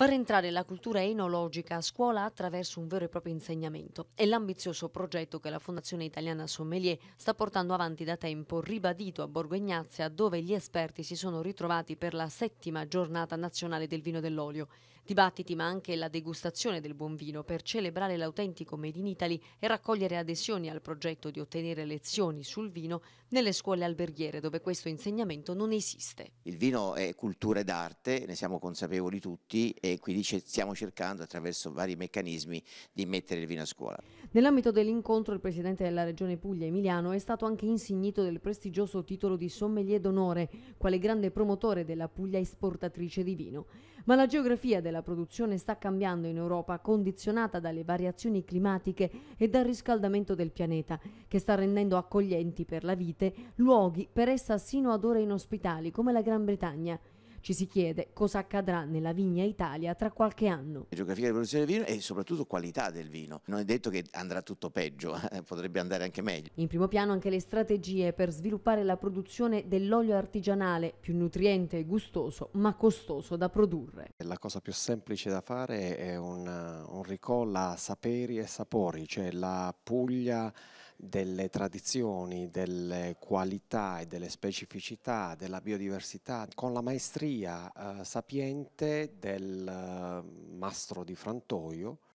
Far entrare la cultura enologica a scuola attraverso un vero e proprio insegnamento è l'ambizioso progetto che la Fondazione Italiana Sommelier sta portando avanti da tempo, ribadito a Borgo Ignazia, dove gli esperti si sono ritrovati per la settima giornata nazionale del vino dell'olio. Dibattiti ma anche la degustazione del buon vino per celebrare l'autentico Made in Italy e raccogliere adesioni al progetto di ottenere lezioni sul vino nelle scuole alberghiere dove questo insegnamento non esiste. Il vino è cultura ed arte, ne siamo consapevoli tutti e quindi stiamo cercando attraverso vari meccanismi di mettere il vino a scuola. Nell'ambito dell'incontro il Presidente della Regione Puglia Emiliano è stato anche insignito del prestigioso titolo di sommelier d'onore, quale grande promotore della Puglia esportatrice di vino. Ma la geografia della produzione sta cambiando in Europa, condizionata dalle variazioni climatiche e dal riscaldamento del pianeta, che sta rendendo accoglienti per la vite luoghi per essa sino ad ora inospitali come la Gran Bretagna. Ci si chiede cosa accadrà nella vigna Italia tra qualche anno. La geografia della produzione del vino e soprattutto qualità del vino. Non è detto che andrà tutto peggio, potrebbe andare anche meglio. In primo piano anche le strategie per sviluppare la produzione dell'olio artigianale, più nutriente e gustoso, ma costoso da produrre. La cosa più semplice da fare è un, un recall a saperi e sapori, cioè la Puglia delle tradizioni, delle qualità e delle specificità della biodiversità con la maestria eh, sapiente del eh, mastro di Frantoio